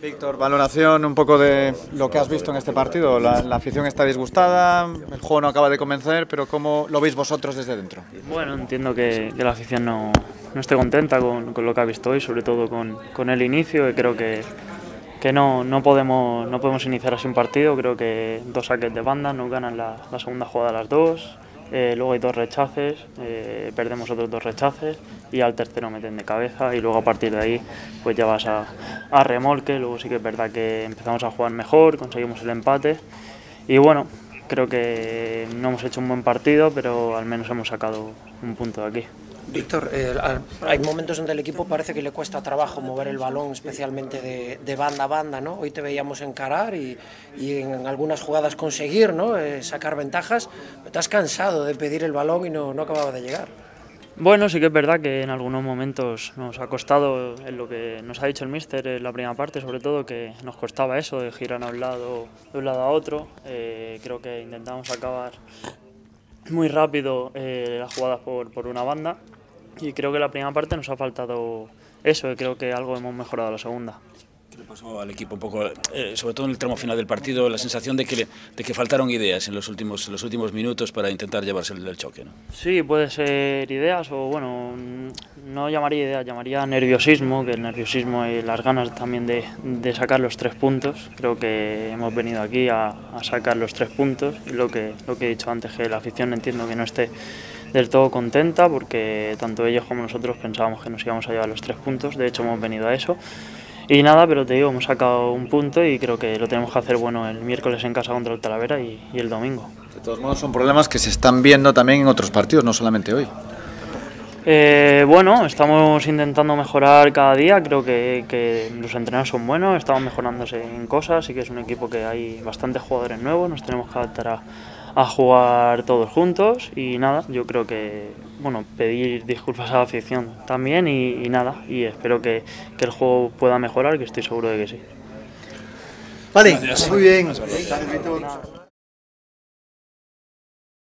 Víctor, valoración un poco de lo que has visto en este partido. La, afición está disgustada, el juego no acaba de convencer, pero ¿cómo lo veis vosotros desde dentro? Bueno, entiendo que, la afición no, no, esté contenta con, lo que ha visto hoy, sobre todo con, el inicio, y creo que, no, no, podemos, no podemos iniciar así un partido. Creo que dos saques de banda nos ganan la, segunda jugada las dos. Eh, luego hay dos rechaces, eh, perdemos otros dos rechaces y al tercero meten de cabeza y luego a partir de ahí pues ya vas a, a, remolque, luego sí que es verdad que empezamos a jugar mejor, conseguimos el empate y bueno, creo que no hemos hecho un buen partido pero al menos hemos sacado un punto de aquí. Víctor, eh, hay momentos donde el equipo parece que le cuesta trabajo mover el balón, especialmente de, banda a banda, ¿no? Hoy te veíamos encarar y, en algunas jugadas conseguir, ¿no? Eh, sacar ventajas, has cansado de pedir el balón y no, no acababa de llegar. Bueno, sí que es verdad que en algunos momentos nos ha costado, en lo que nos ha dicho el míster en la primera parte, sobre todo, que nos costaba eso, de girar a un lado, de un lado a otro. Eh, creo que intentamos acabar muy rápido eh, las jugadas por, por una banda y creo que la primera parte nos ha faltado eso, y creo que algo hemos mejorado la segunda. ¿Qué le pasó al equipo un poco, eh, sobre todo en el tramo final del partido, la sensación de que, de que faltaron ideas en los últimos, los últimos minutos para intentar llevarse el, choque? ¿no? Sí, puede ser ideas o bueno, no llamaría ideas, llamaría nerviosismo, que el nerviosismo y las ganas también de, de sacar los tres puntos. Creo que hemos venido aquí a, a sacar los tres puntos y lo que, lo que he dicho antes, que la afición entiendo que no esté del todo contenta porque tanto ellos como nosotros pensábamos que nos íbamos a llevar los tres puntos, de hecho hemos venido a eso. Y nada, pero te digo, hemos sacado un punto y creo que lo tenemos que hacer bueno el miércoles en casa contra el Talavera y, el domingo. De todos modos son problemas que se están viendo también en otros partidos, no solamente hoy. Eh, bueno, estamos intentando mejorar cada día, creo que, que, los entrenadores son buenos, estamos mejorándose en cosas, y que es un equipo que hay bastantes jugadores nuevos, nos tenemos que adaptar a, a jugar todos juntos. Y nada, yo creo que, bueno, pedir disculpas a la afición también y, nada, y espero que, que, el juego pueda mejorar, que estoy seguro de que sí. Vale, muy bien.